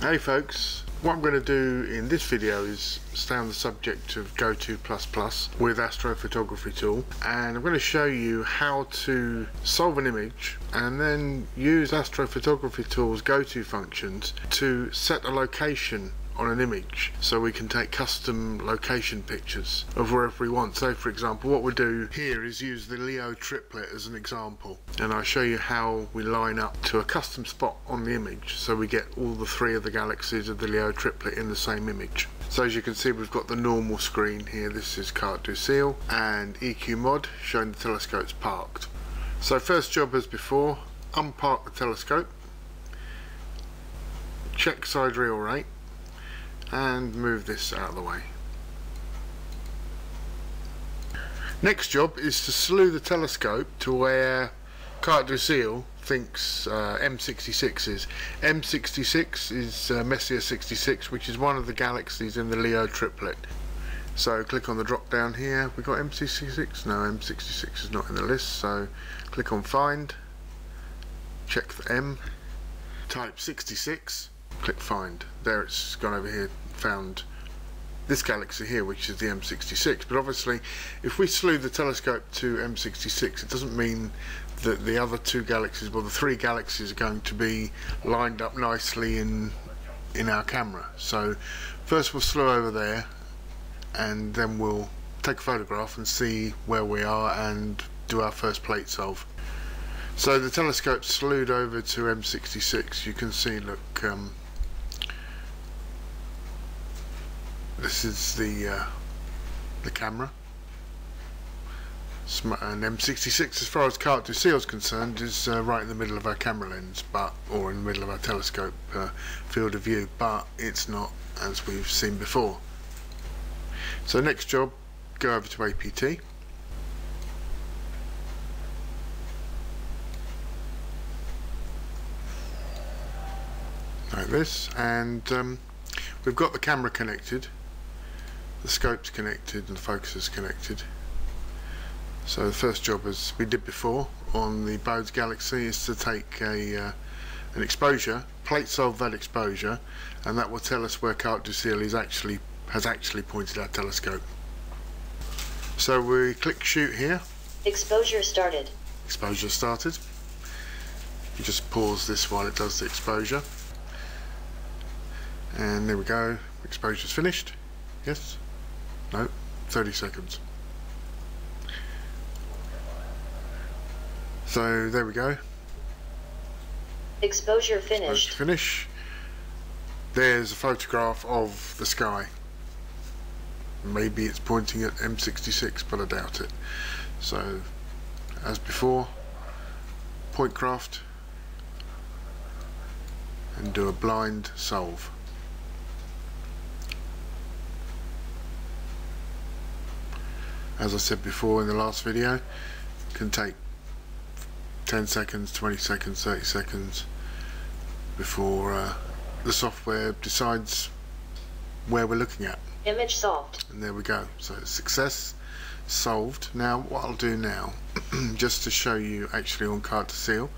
Hey folks, what I'm going to do in this video is stay on the subject of GoTo++ with Astrophotography tool and I'm going to show you how to solve an image and then use Astrophotography tool's GoTo functions to set a location on an image so we can take custom location pictures of wherever we want. So for example what we'll do here is use the Leo triplet as an example and I'll show you how we line up to a custom spot on the image so we get all the three of the galaxies of the Leo triplet in the same image. So as you can see we've got the normal screen here, this is Carte du Ciel and EQMOD showing the telescopes parked. So first job as before, unpark the telescope, check sidereal rate and move this out of the way. Next job is to slew the telescope to where Carte thinks uh, M66 is. M66 is uh, Messier 66 which is one of the galaxies in the Leo triplet. So click on the drop down here, we got M66? No, M66 is not in the list so click on find, check the M, type 66 click find. There it's gone over here, found this galaxy here, which is the M66. But obviously, if we slew the telescope to M66, it doesn't mean that the other two galaxies, well, the three galaxies are going to be lined up nicely in in our camera. So first we'll slew over there, and then we'll take a photograph and see where we are and do our first plate solve. So the telescope slewed over to M66. You can see, look, um, this is the uh, the camera. And M66 as far as Carte du Ciel is concerned is uh, right in the middle of our camera lens but or in the middle of our telescope uh, field of view but it's not as we've seen before. So next job go over to APT like this and um, we've got the camera connected the scope's connected and the focus is connected. So the first job as we did before on the Bode's Galaxy is to take a uh, an exposure plate solve that exposure and that will tell us where Carte du Ciel is actually has actually pointed our telescope. So we click shoot here. Exposure started. Exposure started. You just pause this while it does the exposure. And there we go. Exposure's finished. Yes no 30 seconds. So there we go. Exposure finished. finish there's a photograph of the sky. Maybe it's pointing at M66 but I doubt it. So as before PointCraft and do a blind solve as I said before in the last video can take 10 seconds 20 seconds 30 seconds before uh, the software decides where we're looking at. Image solved. And there we go. So success solved. Now what I'll do now just to show you actually on Carte du Ciel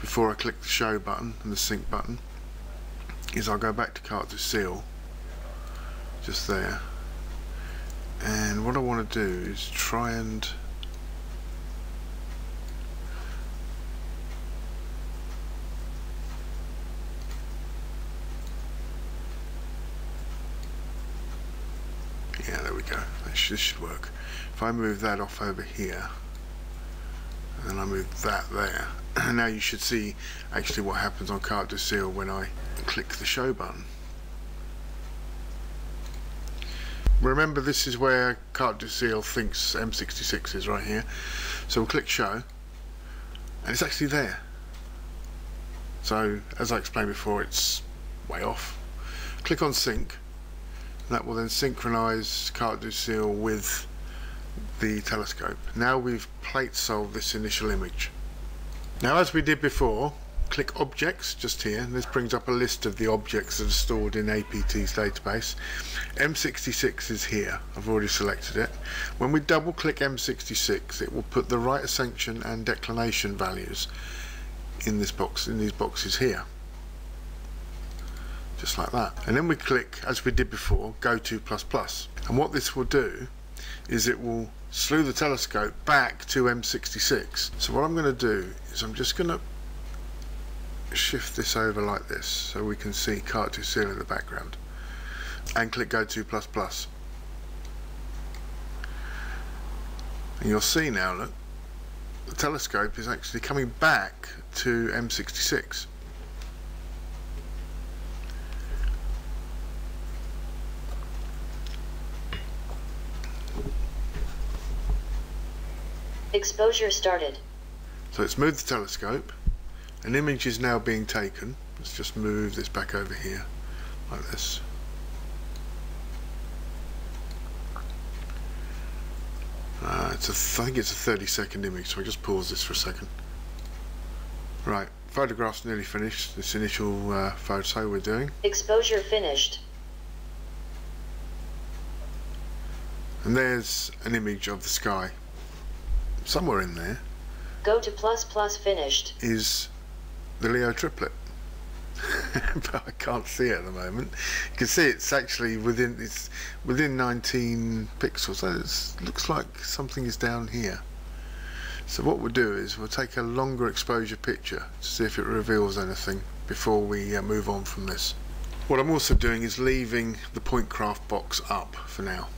before I click the show button and the sync button is I'll go back to Carte du Ciel just there and what I want to do is try and yeah there we go. This should, work. If I move that off over here and I move that there now you should see actually what happens on Carte du Ciel when I click the show button remember this is where Carte du Ciel thinks M66 is right here. So we'll click show and it's actually there. So as I explained before it's way off. Click on sync. That will then synchronize Carte du Ciel with the telescope. Now we've plate solved this initial image. Now as we did before click objects just here this brings up a list of the objects that are stored in APT's database M66 is here I've already selected it when we double click M66 it will put the right ascension and declination values in this box in these boxes here just like that. And then we click, as we did before, go to plus plus. And what this will do is it will slew the telescope back to M66. So what I'm going to do is I'm just going to shift this over like this so we can see Carte du Ciel in the background. And click go to plus plus. And you'll see now look the telescope is actually coming back to M66 Exposure started. so it's moved the telescope an image is now being taken. Let's just move this back over here like this. Uh, it's a I think it's a 30 second image so I just pause this for a second. Right photograph's nearly finished. This initial uh, photo we're doing. Exposure finished. and there's an image of the sky. Somewhere in there Go to plus plus finished. is the Leo triplet. but I can't see it at the moment. You can see it's actually within it's within 19 pixels. So it looks like something is down here. So what we'll do is we'll take a longer exposure picture to see if it reveals anything before we uh, move on from this. What I'm also doing is leaving the PointCraft box up for now.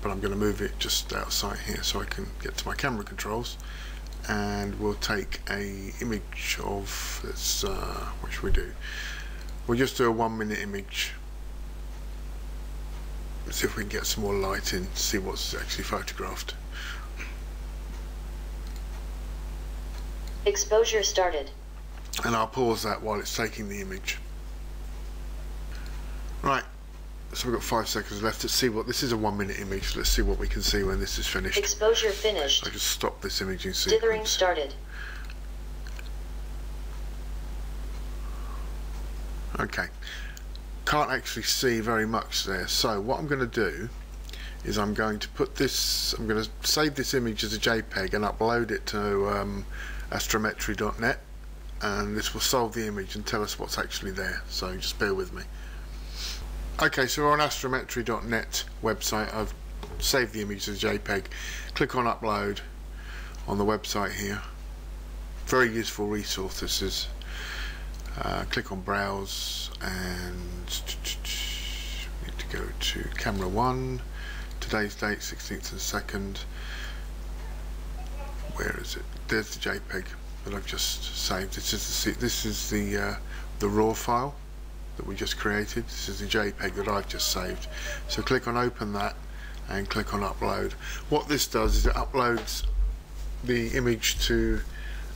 But I'm going to move it just outside here so I can get to my camera controls and we'll take a image of let's uh, what should we do? We'll just do a one minute image see if we can get some more light in see what's actually photographed. Exposure started. and I'll pause that while it's taking the image right so we've got five seconds left to see what this is a one minute image let's see what we can see when this is finished Exposure finished. I just stop this imaging sequence. Dithering started. Okay. Can't actually see very much there. So what I'm going to do is I'm going to put this, I'm going to save this image as a JPEG and upload it to um, astrometry.net and this will solve the image and tell us what's actually there. So just bear with me. Okay, so we're on astrometry.net website. I've saved the image as JPEG. Click on upload on the website here. Very useful resource this is. Uh, click on browse and need to go to camera 1 today's date 16th and 2nd where is it there's the JPEG that I've just saved this is the this is the uh, the raw file that we just created. This is the JPEG that I've just saved. So click on open that and click on upload. What this does is it uploads the image to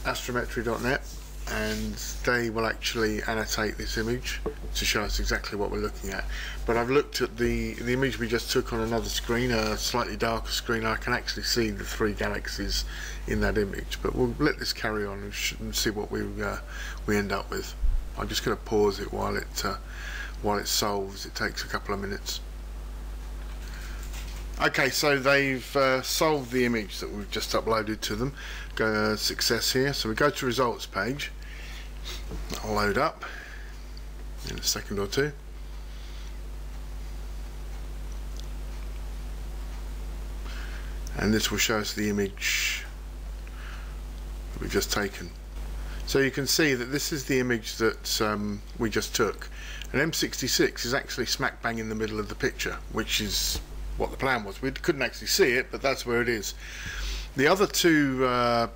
astrometry.net and they will actually annotate this image to show us exactly what we're looking at. But I've looked at the the image we just took on another screen a slightly darker screen. I can actually see the three galaxies in that image but we'll let this carry on and, and see what we uh, we end up with I'm just going to pause it while it uh, while it solves it takes a couple of minutes Okay, so they've uh, solved the image that we've just uploaded to them. Go uh, success here. So we go to results page. That'll load up in a second or two. And this will show us the image we've just taken. So you can see that this is the image that um, we just took. And M66 is actually smack bang in the middle of the picture, which is what the plan was. We couldn't actually see it, but that's where it is. The other two uh,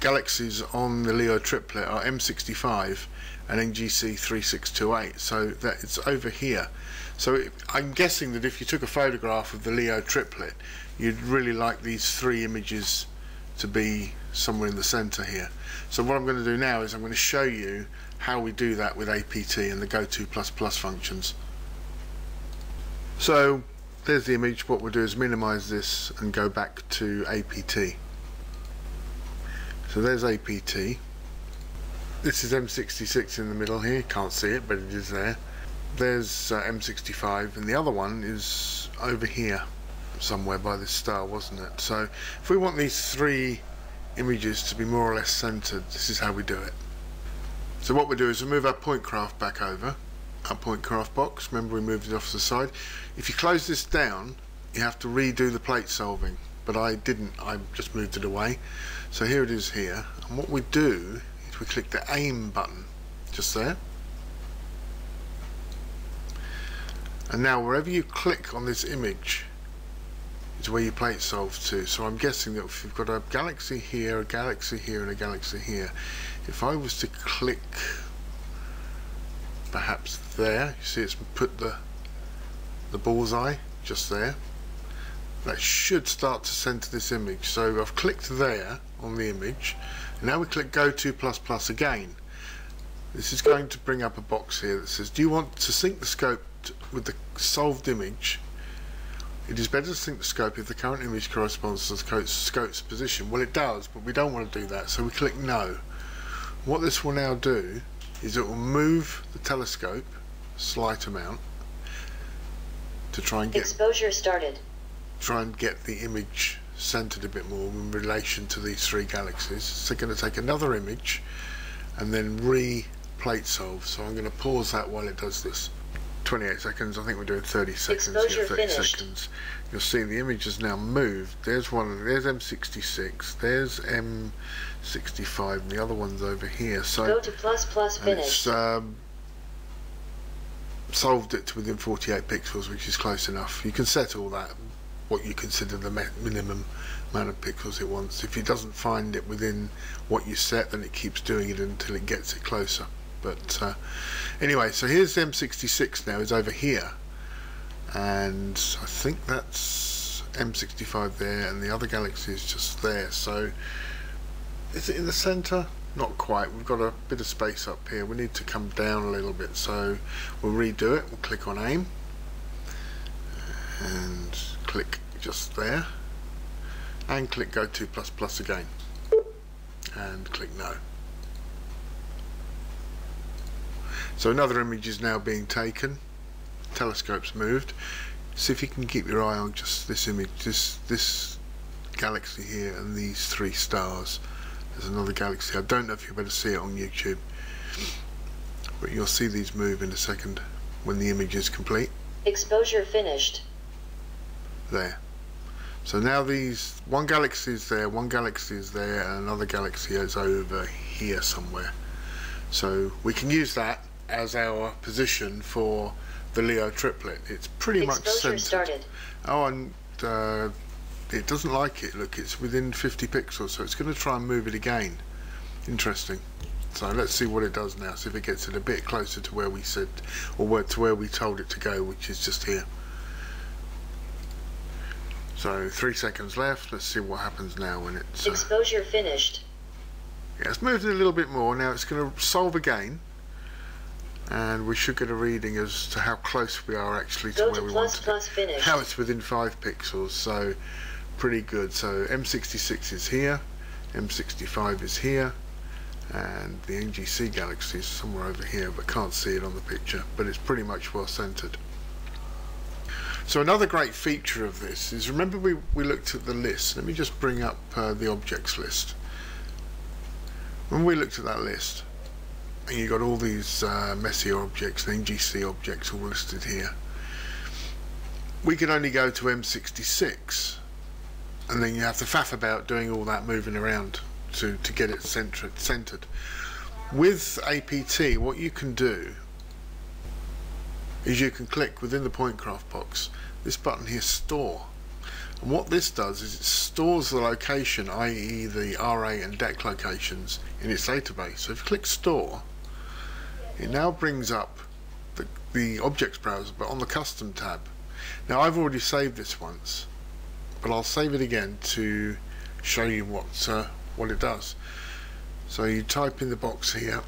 galaxies on the Leo triplet are M65 and NGC 3628, so that it's over here. So it, I'm guessing that if you took a photograph of the Leo triplet, you'd really like these three images to be somewhere in the center here. So what I'm going to do now is I'm going to show you how we do that with APT and the GoTo++ functions. So there's the image. What we'll do is minimize this and go back to APT. So there's APT. This is M66 in the middle here. Can't see it, but it is there. There's uh, M65, and the other one is over here somewhere by this star, wasn't it? So if we want these three images to be more or less centered, this is how we do it. So what we do is we move our PointCraft back over our PointCraft box. Remember we moved it off to the side. If you close this down, you have to redo the plate solving, but I didn't, I just moved it away. So here it is here, and what we do is we click the aim button, just there. And now wherever you click on this image, is where your plate solves to. So I'm guessing that if you've got a galaxy here, a galaxy here, and a galaxy here, if I was to click perhaps there, you see it's put the the bullseye just there. That should start to center this image. So I've clicked there on the image. Now we click go to plus plus again. This is going to bring up a box here that says, do you want to sync the scope with the solved image it is better to sync the scope if the current image corresponds to the scope's position. Well, it does, but we don't want to do that, so we click No. What this will now do is it will move the telescope slight amount to try and get exposure started. Try and get the image centered a bit more in relation to these three galaxies. So going to take another image and then re-plate solve. So I'm going to pause that while it does this. 28 seconds. I think we're doing 30 seconds. Exposure yeah, 30 finished. seconds. You'll see the image has now moved. There's one. There's M66. There's M65, and the other one's over here. So Go to plus plus and it's um, solved it to within 48 pixels, which is close enough. You can set all that, what you consider the minimum amount of pixels it wants. If it doesn't find it within what you set, then it keeps doing it until it gets it closer. But uh, anyway, so here's M66 now, is over here. And I think that's M65 there, and the other galaxy is just there. So is it in the centre? Not quite. We've got a bit of space up here. We need to come down a little bit. So we'll redo it. We'll click on aim and click just there and click go to plus plus again and click no. So another image is now being taken. Telescope's moved. See if you can keep your eye on just this image, this this galaxy here and these three stars. There's another galaxy. I don't know if you'll be able to see it on YouTube, but you'll see these move in a second when the image is complete. Exposure finished. There. So now these one galaxy is there, one galaxy is there, and another galaxy is over here somewhere. So we can use that as our position for the Leo triplet. It's pretty much centered. started. Oh, and uh, it doesn't like it. Look, it's within 50 pixels, so it's going to try and move it again. Interesting. So let's see what it does now. See if it gets it a bit closer to where we said, or where, to where we told it to go, which is just here. So three seconds left. Let's see what happens now when it's. Uh, Exposure finished. yeah, it's moved it a little bit more. Now it's going to solve again. And we should get a reading as to how close we are actually to Go where to we plus want to finished. Now it's within 5 pixels, so pretty good. So M66 is here, M65 is here, and the NGC Galaxy is somewhere over here, but can't see it on the picture, but it's pretty much well centered. So another great feature of this is, remember we, we looked at the list, let me just bring up uh, the objects list. When we looked at that list, and you got all these uh, Messier objects, and NGC objects all listed here, we can only go to M66 and then you have to faff about doing all that moving around to, to get it centered, centered. With APT what you can do is you can click within the PointCraft box this button here store and what this does is it stores the location i.e. the RA and DEC locations in its database so if you click store it now brings up the, the objects browser but on the custom tab now I've already saved this once, but I'll save it again to show you what uh, what it does. So you type in the box here,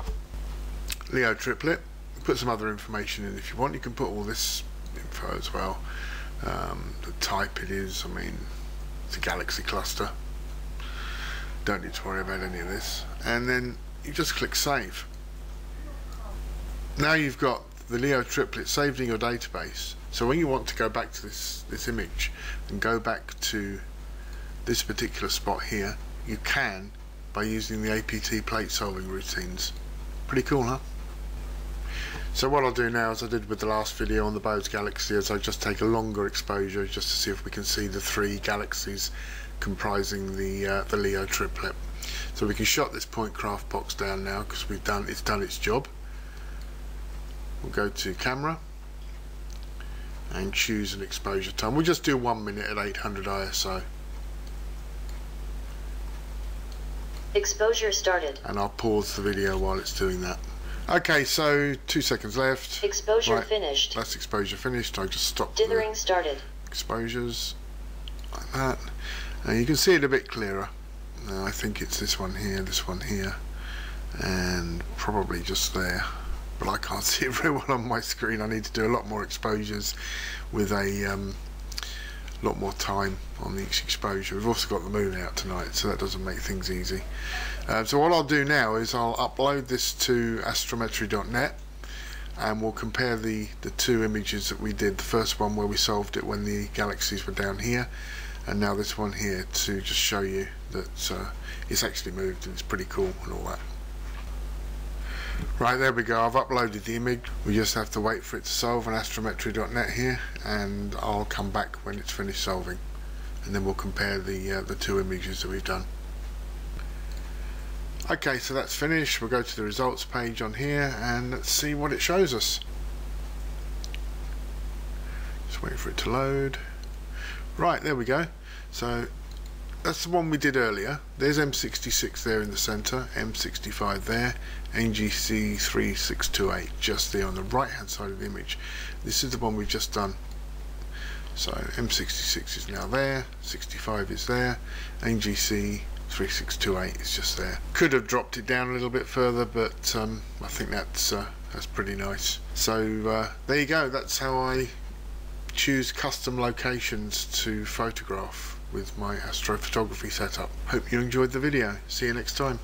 Leo triplet. Put some other information in if you want. You can put all this info as well. Um, the type it is. I mean, it's a galaxy cluster. Don't need to worry about any of this. And then you just click save. Now you've got the Leo triplet saved in your database. So when you want to go back to this, this image and go back to this particular spot here, you can by using the APT plate solving routines. Pretty cool, huh? So what I'll do now, as I did with the last video on the Bode's Galaxy, is I'll just take a longer exposure just to see if we can see the three galaxies comprising the uh, the Leo triplet. So we can shut this PointCraft box down now because we've done it's done its job. We'll go to camera and choose an exposure time. We'll just do one minute at 800 ISO. Exposure started. And I'll pause the video while it's doing that. Okay, so two seconds left. Exposure Right. finished. That's exposure finished. I just stopped Dithering started. exposures like that. Now you can see it a bit clearer. Now I think it's this one here, this one here, and probably just there. But I can't see it very well on my screen. I need to do a lot more exposures with a um, lot more time on each exposure. We've also got the moon out tonight, so that doesn't make things easy. Uh, so what I'll do now is I'll upload this to astrometry.net and we'll compare the, the two images that we did. The first one where we solved it when the galaxies were down here and now this one here to just show you that uh, it's actually moved and it's pretty cool and all that. Right, there we go. I've uploaded the image. We just have to wait for it to solve on astrometry.net here and I'll come back when it's finished solving and then we'll compare the, uh, the two images that we've done. Okay, so that's finished. We'll go to the results page on here and let's see what it shows us. Just wait for it to load. Right, there we go. So that's the one we did earlier. There's M66 there in the centre, M65 there, NGC 3628 just there on the right hand side of the image. This is the one we've just done. So M66 is now there, 65 is there, NGC 3628 is just there. Could have dropped it down a little bit further, but um, I think that's uh, that's pretty nice. So uh, there you go. That's how I choose custom locations to photograph with my astrophotography setup. Hope you enjoyed the video. See you next time.